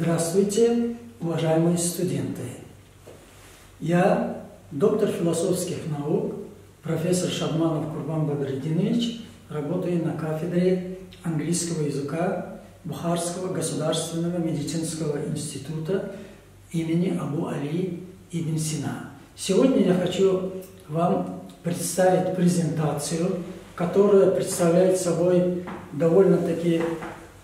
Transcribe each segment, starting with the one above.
Здравствуйте, уважаемые студенты! Я доктор философских наук, профессор Шабманов Курбан Бадрединович, работаю на кафедре английского языка Бухарского государственного медицинского института имени Абу Али Ибн Сина. Сегодня я хочу вам представить презентацию, которая представляет собой довольно-таки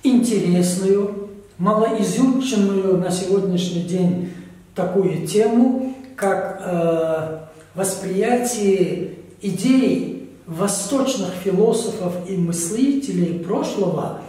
интересную малоизученную на сегодняшний день такую тему, как э, восприятие идей восточных философов и мыслителей прошлого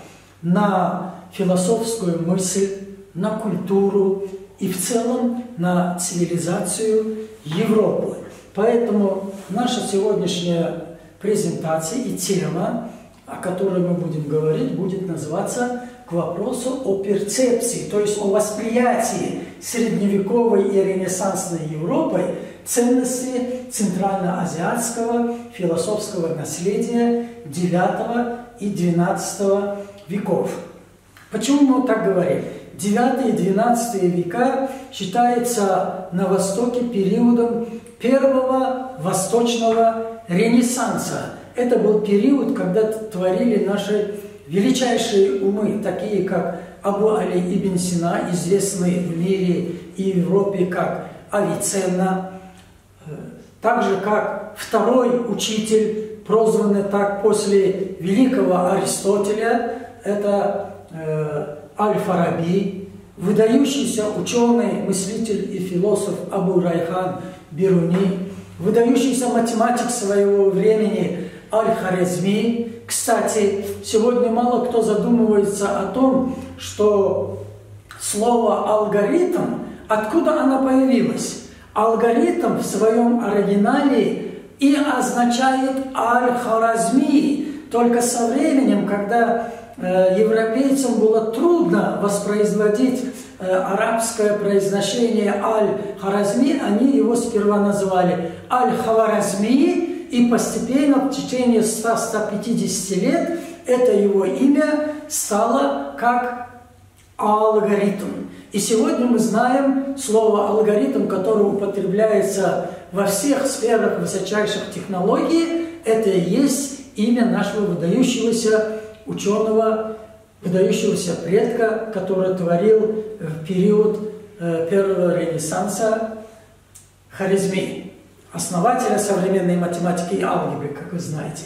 на философскую мысль, на культуру и в целом на цивилизацию Европы. Поэтому наша сегодняшняя презентация и тема, о которой мы будем говорить, будет называться к вопросу о перцепции, то есть о восприятии средневековой и ренессансной Европы ценности центральноазиатского философского наследия IX и XII веков. Почему мы так говорим? IX и XII века считается на Востоке периодом первого восточного ренессанса. Это был период, когда творили наши величайшие умы, такие как Абу Али ибн Сина, известные в мире и Европе как Авиценна, э, так же как второй учитель, прозванный так после великого Аристотеля, это э, Аль-Фараби, выдающийся ученый, мыслитель и философ Абу Райхан Бируни, выдающийся математик своего времени Аль-Харезми, кстати, сегодня мало кто задумывается о том, что слово «алгоритм», откуда оно появилось? Алгоритм в своем оригинале и означает «аль-харазми», только со временем, когда э, европейцам было трудно воспроизводить э, арабское произношение «аль-харазми», они его сперва называли «аль-хаваразми», и постепенно в течение 100-150 лет это его имя стало как алгоритм. И сегодня мы знаем слово алгоритм, которое употребляется во всех сферах высочайших технологий, это и есть имя нашего выдающегося ученого, выдающегося предка, который творил в период э, первого ренессанса Харизми основателя современной математики и алгебры, как вы знаете.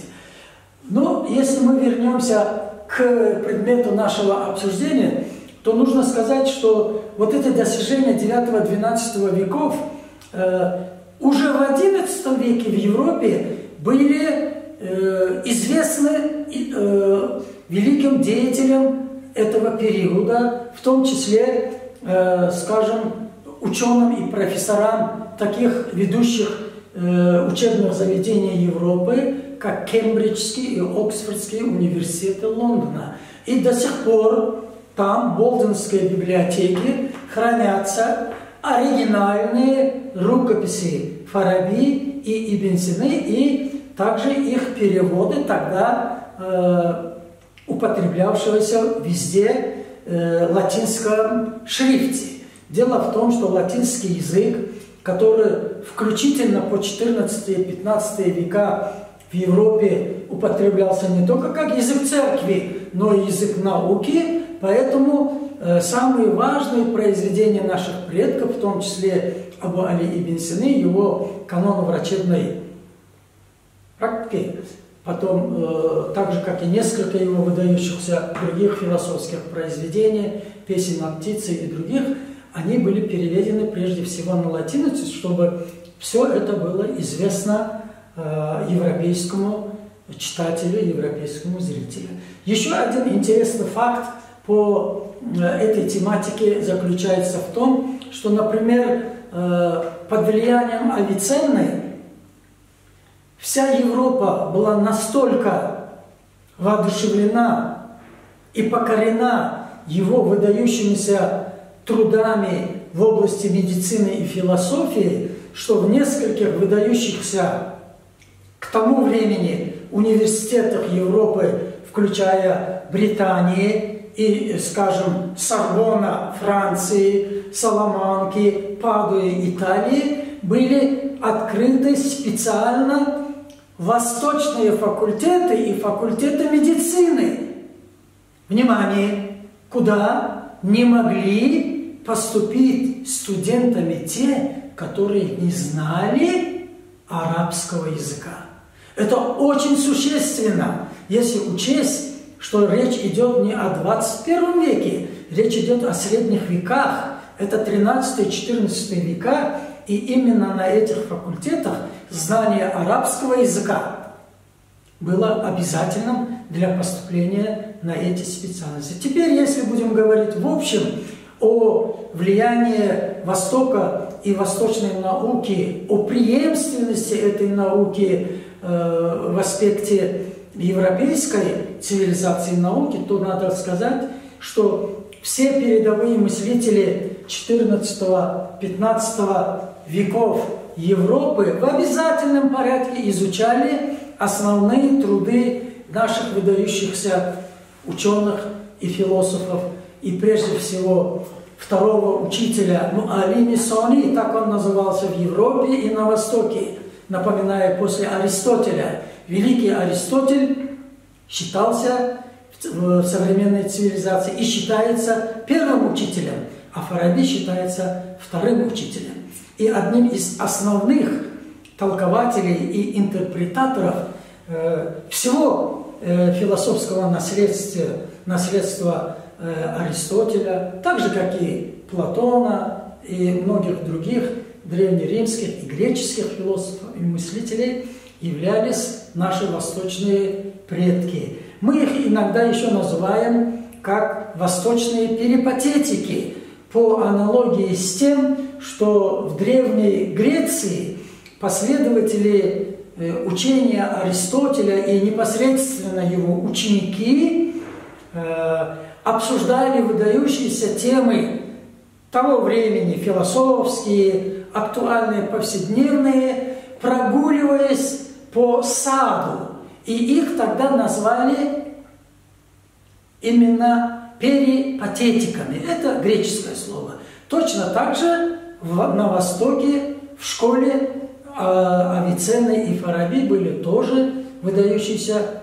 Но если мы вернемся к предмету нашего обсуждения, то нужно сказать, что вот эти достижения 9-12 веков э, уже в XI веке в Европе были э, известны э, великим деятелям этого периода, в том числе, э, скажем, ученым и профессорам таких ведущих Э, учебных заведений Европы, как Кембриджский и Оксфордский университеты Лондона. И до сих пор там, в Болденской библиотеке, хранятся оригинальные рукописи Фараби и Ибн Сины, и также их переводы тогда э, употреблявшегося везде э, латинском шрифте. Дело в том, что латинский язык который включительно по 14-15 века в Европе употреблялся не только как язык церкви, но и язык науки, поэтому э, самые важные произведения наших предков, в том числе Абу Али Ибн Сины, его канон врачебной практики, потом, э, так же, как и несколько его выдающихся других философских произведений, песен о птице и других – они были переведены прежде всего на латиницу, чтобы все это было известно э, европейскому читателю, европейскому зрителю. Еще один интересный факт по э, этой тематике заключается в том, что, например, э, под влиянием Авиценны вся Европа была настолько воодушевлена и покорена его выдающимися трудами в области медицины и философии, что в нескольких выдающихся к тому времени университетах Европы, включая Британии и, скажем, Сорбона Франции, Саламанки, Падуи Италии были открыты специально восточные факультеты и факультеты медицины. Внимание! Куда не могли поступить студентами те, которые не знали арабского языка. Это очень существенно, если учесть, что речь идет не о 21 веке, речь идет о средних веках. Это 13-14 века, и именно на этих факультетах знание арабского языка было обязательным для поступления на эти специальности. Теперь, если будем говорить в общем о влиянии Востока и восточной науки, о преемственности этой науки э, в аспекте европейской цивилизации науки, то надо сказать, что все передовые мыслители 14-15 веков Европы в обязательном порядке изучали основные труды наших выдающихся ученых и философов, и прежде всего второго учителя, ну, Али Сони, так он назывался в Европе и на Востоке, напоминая после Аристотеля. Великий Аристотель считался в современной цивилизации и считается первым учителем, а Фараби считается вторым учителем. И одним из основных толкователей и интерпретаторов э, всего э, философского наследства, наследства Аристотеля, так же, как и Платона и многих других древнеримских и греческих философов и мыслителей, являлись наши восточные предки. Мы их иногда еще называем как восточные перипатетики, по аналогии с тем, что в Древней Греции последователи э, учения Аристотеля и непосредственно его ученики э, обсуждали выдающиеся темы того времени, философские, актуальные, повседневные, прогуливаясь по саду. И их тогда назвали именно перипатетиками. Это греческое слово. Точно так же в, на Востоке в школе а, Авиценна и Фараби были тоже выдающиеся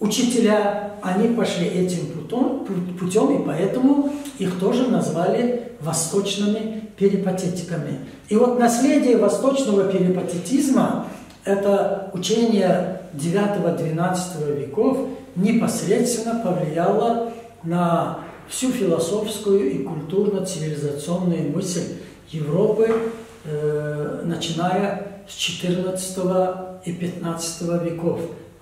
учителя. Они пошли этим путем, путем, и поэтому их тоже назвали восточными перипатетиками. И вот наследие восточного перипатетизма – это учение 9-12 веков непосредственно повлияло на всю философскую и культурно-цивилизационную мысль Европы, э, начиная с 14 и 15 веков.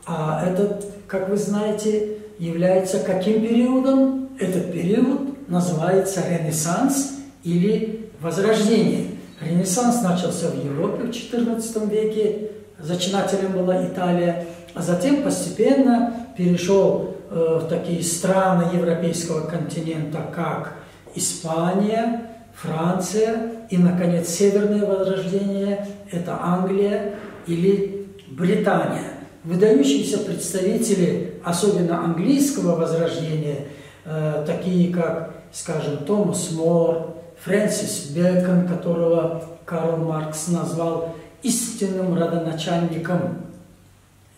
А этот, как вы знаете, является каким периодом? Этот период называется Ренессанс или Возрождение. Ренессанс начался в Европе в XIV веке, зачинателем была Италия, а затем постепенно перешел Э, в такие страны европейского континента, как Испания, Франция и, наконец, Северное Возрождение – это Англия или Британия. Выдающиеся представители, особенно английского Возрождения, э, такие как, скажем, Томас Мор, Фрэнсис Бэкон, которого Карл Маркс назвал истинным родоначальником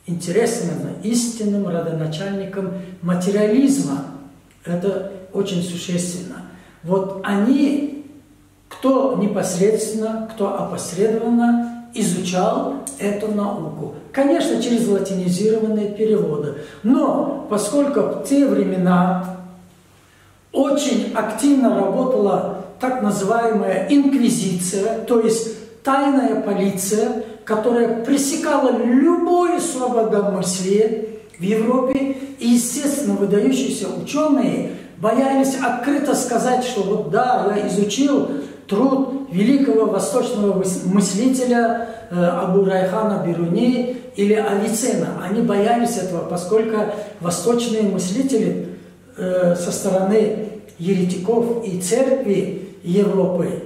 интересным, истинным родоначальником материализма. Это очень существенно. Вот они, кто непосредственно, кто опосредованно изучал эту науку. Конечно, через латинизированные переводы. Но поскольку в те времена очень активно работала так называемая инквизиция, то есть тайная полиция, которая пресекала любое свободомыслие в Европе, и, естественно, выдающиеся ученые боялись открыто сказать, что вот да, я изучил труд великого восточного мыслителя э, Абу Райхана Бируни или Авицена. Они боялись этого, поскольку восточные мыслители э, со стороны еретиков и церкви Европы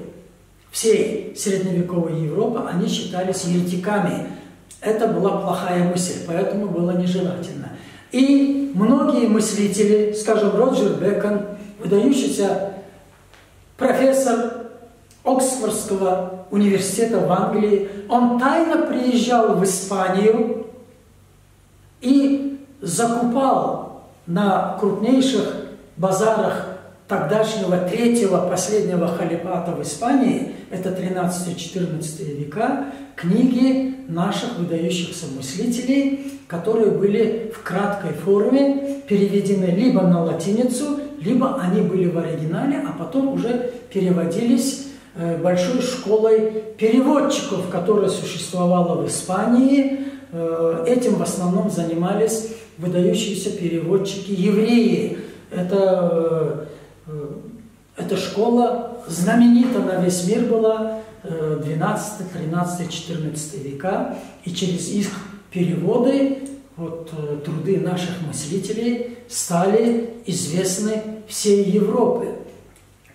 всей средневековой Европы, они считались еретиками. Это была плохая мысль, поэтому было нежелательно. И многие мыслители, скажем, Роджер Бекон, выдающийся профессор Оксфордского университета в Англии, он тайно приезжал в Испанию и закупал на крупнейших базарах тогдашнего третьего, последнего халифата в Испании, это 13-14 века, книги наших выдающихся мыслителей, которые были в краткой форме переведены либо на латиницу, либо они были в оригинале, а потом уже переводились большой школой переводчиков, которая существовала в Испании. Э, этим в основном занимались выдающиеся переводчики евреи. Это э, эта школа знаменита на весь мир была 12, 13, 14 века, и через их переводы вот, э, труды наших мыслителей стали известны всей Европе.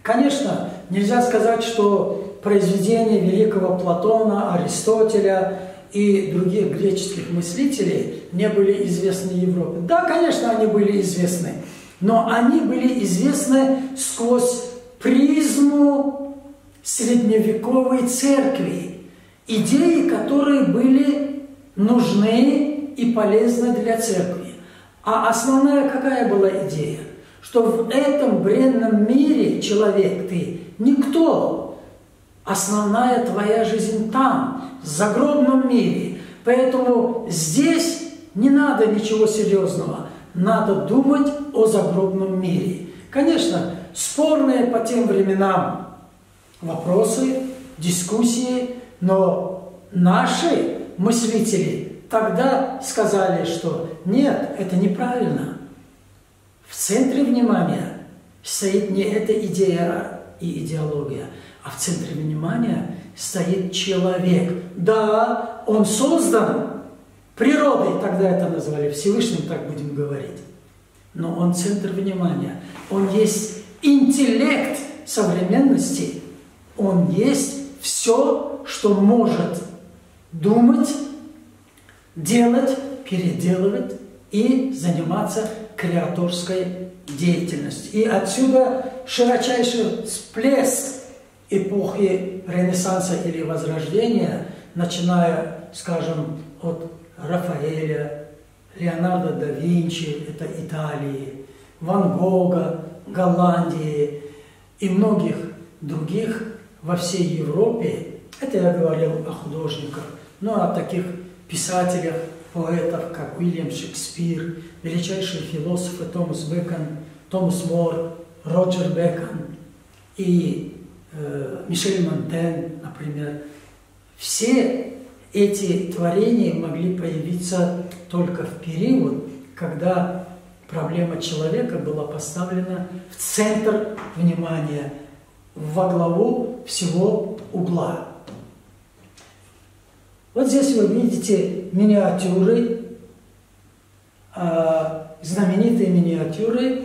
Конечно, нельзя сказать, что произведения великого Платона, Аристотеля и других греческих мыслителей не были известны Европе. Да, конечно, они были известны, но они были известны сквозь призму средневековой церкви, идеи, которые были нужны и полезны для церкви. А основная какая была идея? Что в этом бренном мире человек ты никто. Основная твоя жизнь там, в загробном мире. Поэтому здесь не надо ничего серьезного. Надо думать о загробном мире. Конечно, спорные по тем временам вопросы, дискуссии, но наши мыслители тогда сказали, что нет, это неправильно. Центре внимания стоит не эта идея и идеология, а в центре внимания стоит человек. Да, он создан природой, тогда это назвали Всевышним, так будем говорить. Но он центр внимания. Он есть интеллект современности, он есть все, что может думать, делать, переделывать и заниматься креаторской деятельностью. И отсюда широчайший всплеск эпохи Ренессанса или Возрождения, начиная, скажем, от Рафаэля, Леонардо да Винчи, это Италии, Ван Гога, Голландии и многих других во всей Европе, это я говорил о художниках, ну о таких писателях, поэтов, как Уильям Шекспир, величайшие философы Томас Бекон, Томас Мор, Роджер Бекон и э, Мишель Монтен, например. Все эти творения могли появиться только в период, когда проблема человека была поставлена в центр внимания, во главу всего угла. Вот здесь вы видите миниатюры, а, знаменитые миниатюры,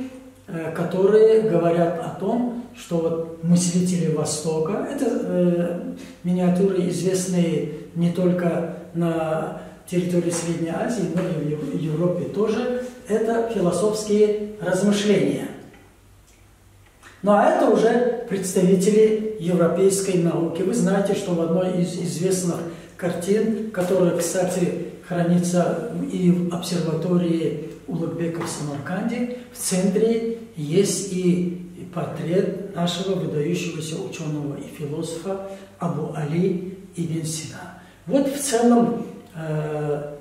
э, которые говорят о том, что вот мыслители Востока, это э, миниатюры, известные не только на территории Средней Азии, но и в Европе тоже, это философские размышления. Ну а это уже представители европейской науки. Вы знаете, что в одной из известных картин, которая, кстати, хранится и в обсерватории Улугбека в Самарканде, в центре есть и портрет нашего выдающегося ученого и философа Абу Али Ибн Сина. Вот в целом э,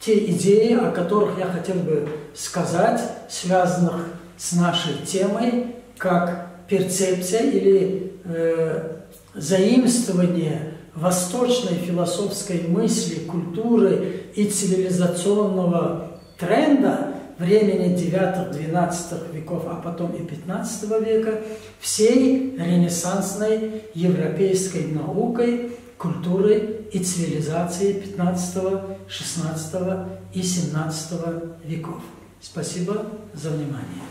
те идеи, о которых я хотел бы сказать, связанных с нашей темой, как перцепция или э, заимствование восточной философской мысли, культуры и цивилизационного тренда времени 9-12 веков, а потом и 15 века, всей ренессансной европейской наукой, культуры и цивилизации 15, 16 и 17 веков. Спасибо за внимание.